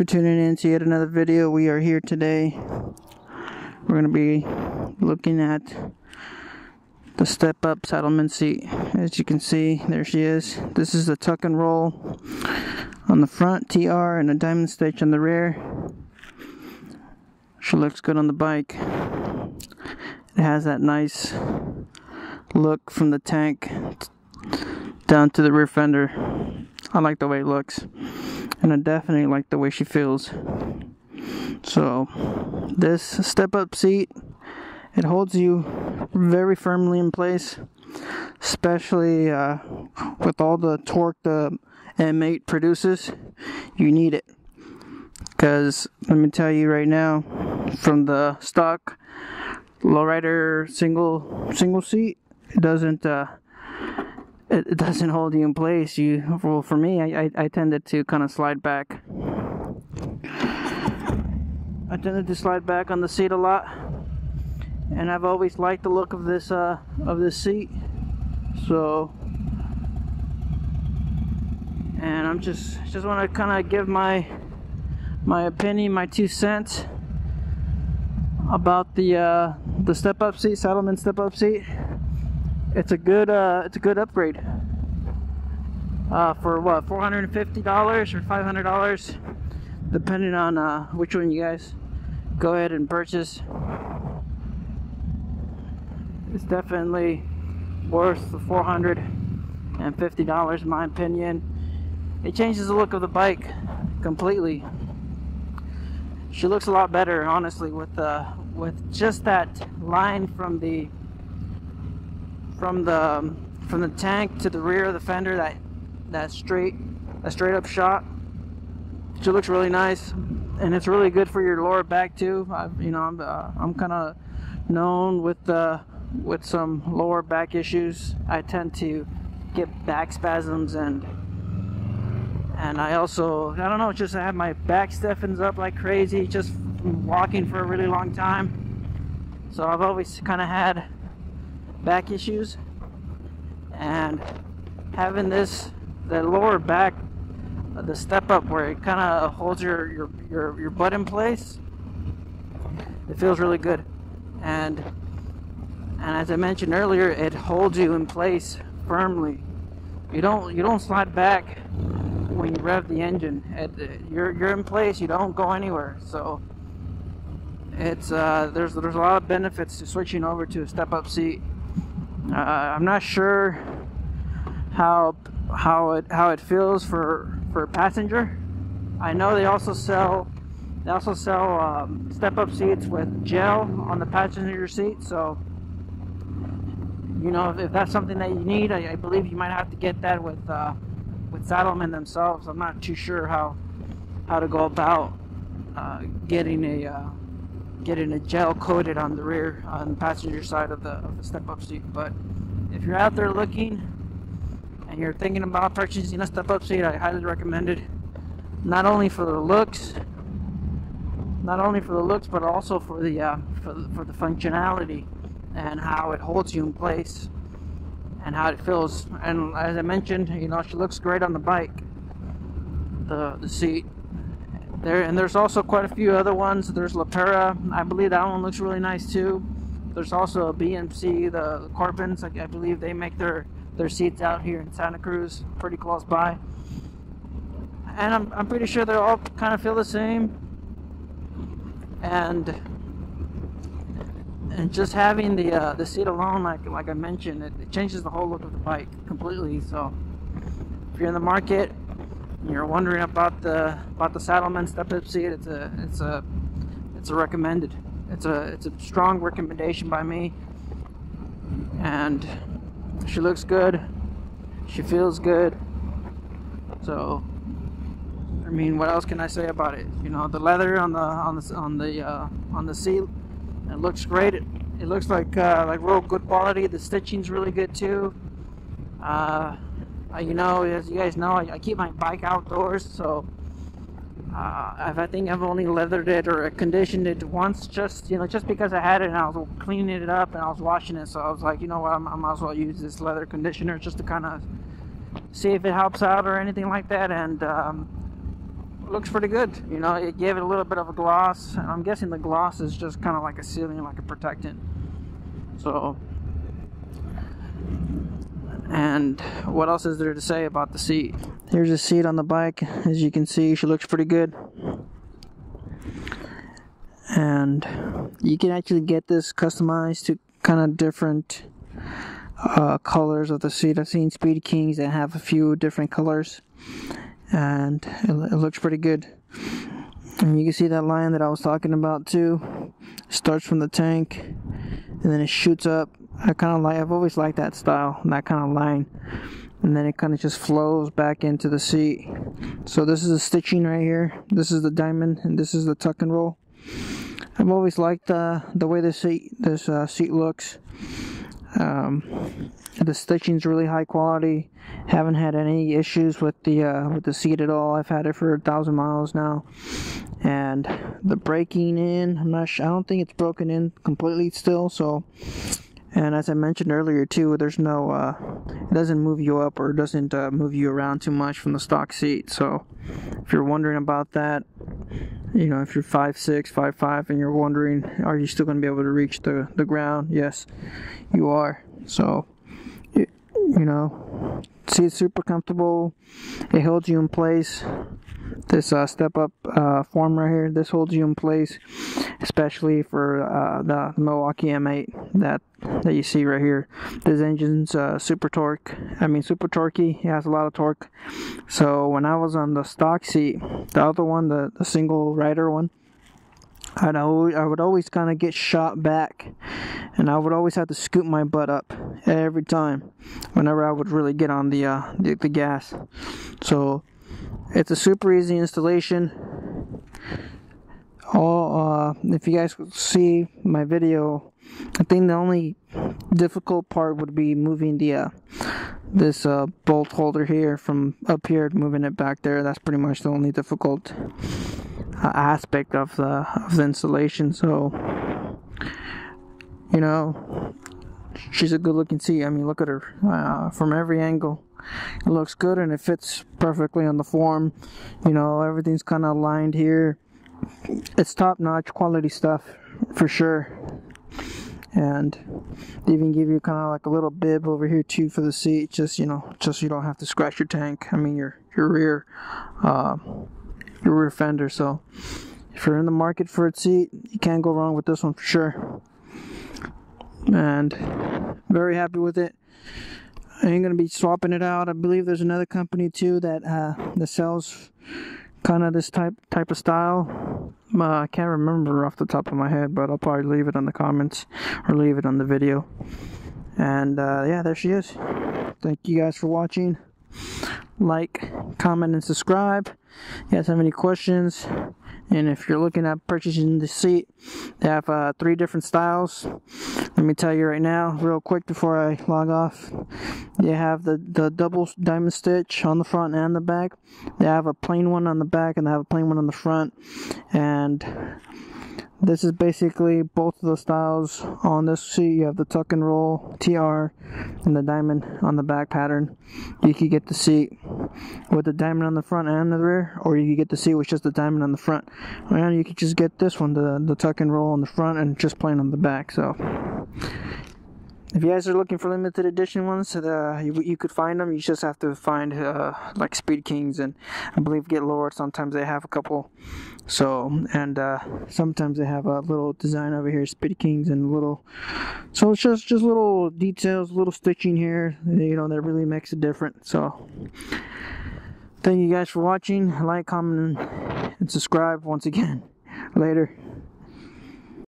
for tuning in to yet another video. We are here today. We're going to be looking at the step up Saddlemen seat. As you can see, there she is. This is the tuck and roll on the front, TR, and a diamond stitch on the rear. She looks good on the bike. It has that nice look from the tank down to the rear fender. I like the way it looks and I definitely like the way she feels. So, this step up seat, it holds you very firmly in place, especially uh, with all the torque the M8 produces. You need it. Because, let me tell you right now, from the stock Low Rider single single seat, it doesn't uh, it, doesn't hold you in place. You, well, for me, I, I, I tended to kind of slide back. I tended to slide back on the seat a lot, and I've always liked the look of this uh, of this seat. So, and I'm just just want to kind of give my my opinion, my two cents about the uh, the step up seat, Saddlemen step up seat it's a good uh, it's a good upgrade. Uh, for what $450 or $500 depending on uh, which one you guys go ahead and purchase. It's definitely worth the $450 in my opinion. It changes the look of the bike completely. She looks a lot better honestly with uh, with just that line from the from the from the tank to the rear of the fender that that straight that straight up shot It looks really nice. And it's really good for your lower back too. I've, you know I'm, uh, I'm kind of known with with some lower back issues. I tend to get back spasms and and I also I don't know just I have my back stiffens up like crazy just walking for a really long time. So I've always kind of had back issues. And having this the lower back the step up where it kind of holds your, your your your butt in place it feels really good. And and as I mentioned earlier it holds you in place firmly. You don't you don't slide back when you rev the engine. It, you're you're in place you don't go anywhere. So it's uh, there's there's a lot of benefits to switching over to a step up seat uh, I'm not sure how how it how it feels for for a passenger. I know they also sell they also sell um, step up seats with gel on the passenger seat. So you know if, if that's something that you need, I, I, believe you might have to get that with uh, with Saddlemen themselves. I'm not too sure how how to go about uh, getting a uh, getting a gel coated on the rear on the passenger side of the, of the step-up seat. But if you're out there looking and you're thinking about purchasing a step-up seat I highly recommend it. Not only for the looks not only for the looks but also for the uh, for, the, for the functionality and how it holds you in place and how it feels. And as I mentioned you know she looks great on the bike the the seat there and there's also quite a few other ones. There's Le Pera. I believe that one looks really nice too. There's also a BMC, the, the Corbins. I, I believe they make their their seats out here in Santa Cruz, pretty close by. And I'm I'm pretty sure they all kind of feel the same. And and just having the uh, the seat alone, like like I mentioned, it, it changes the whole look of the bike completely. So if you're in the market you're wondering about the about the Saddlemen step up seat, it's a it's a it's a recommended. It's a it's a strong recommendation by me. And she looks good. She feels good. So I mean, what else can I say about it? You know, the leather on the on the on the uh, on the seat, it looks great. It, it looks like uh, like real good quality. The stitching's really good too. Uh, uh, you know, as you guys know, I, I keep my bike outdoors, so uh, I think I've only leathered it or conditioned it once, just you know, just because I had it and I was cleaning it up and I was washing it. So I was like, you know what, I might as well use this leather conditioner just to kind of see if it helps out or anything like that. And um, looks pretty good. You know, it gave it a little bit of a gloss. and I'm guessing the gloss is just kind of like a sealing, like a protectant. So, and what else is there to say about the seat? Here's the seat on the bike. As you can see, she looks pretty good. And you can actually get this customized to kind of different uh, colors of the seat. I've seen Speed Kings that have a few different colors, and it, it looks pretty good. And you can see that line that I was talking about too. It starts from the tank, and then it shoots up. I kind of like. I've always liked that style, and that kind of line, and then it kind of just flows back into the seat. So this is the stitching right here. This is the diamond, and this is the tuck and roll. I've always liked uh, the way this seat this uh, seat looks. Um, the stitching's really high quality. Haven't had any issues with the uh, with the seat at all. I've had it for a thousand miles now, and the breaking in. I'm not. I don't think it's broken in completely still. So, and as I mentioned earlier too, there's no. Uh, it doesn't move you up or doesn't uh, move you around too much from the stock seat. So, if you're wondering about that, you know, if you're five six, five five, and you're wondering, are you still going to be able to reach the the ground? Yes, you are. So, you, you know, see, it's super comfortable. It holds you in place. This uh, step up uh, form right here, this holds you in place, especially for uh, the Milwaukee M8 that that you see right here. This engine's uh, super torque. I mean, super torquey. It has a lot of torque. So when I was on the stock seat, the other one, the, the single rider one, I'd always, I would always kind of get shot back, and I would always have to scoop my butt up every time, whenever I would really get on the uh, the, the gas. So it's a super easy installation. All uh, if you guys see my video, I think the only difficult part would be moving the uh, this uh, bolt holder here from up here, moving it back there. That's pretty much the only difficult uh, aspect of the of the installation. So, you know, she's a good looking seat. I mean, look at her uh, from every angle. It looks good and it fits perfectly on the form. You know, everything's kind of aligned here. It's top notch quality stuff for sure. And they even give you kind of like a little bib over here too for the seat, just you know, just so you don't have to scratch your tank. I mean your your rear. Uh, your rear fender. So if you're in the market for a seat, you can't go wrong with this one for sure. And very happy with it. I ain't gonna be swapping it out. I believe there's another company too that uh, that sells kind of this type type of style. Uh, I can't remember off the top of my head, but I'll probably leave it in the comments or leave it on the video. And uh, yeah, there she is. Thank you guys for watching like, comment, and subscribe. If you guys have any questions, and if you're looking at purchasing the seat, they have uh, three different styles. Let me tell you right now, real quick before I log off. they have the, the double diamond stitch on the front and the back. They have a plain one on the back and they have a plain one on the front. And this is basically both of the styles on this seat. You have the tuck and roll TR and the diamond on the back pattern. You could get the seat with the diamond on the front and the rear, or you could get the seat with just the diamond on the front. And you could just get this one, the, the tuck and roll on the front and just plain on the back. So if you guys are looking for limited edition ones, uh, you, you could find them. You just have to find uh, like Speed Kings and I believe GetLowered. Sometimes they have a couple. So and uh, sometimes they have a little design over here, Speed Kings, and little. So it's just just little details, little stitching here. You know that really makes it different. So thank you guys for watching. Like, comment, and subscribe once again. Later.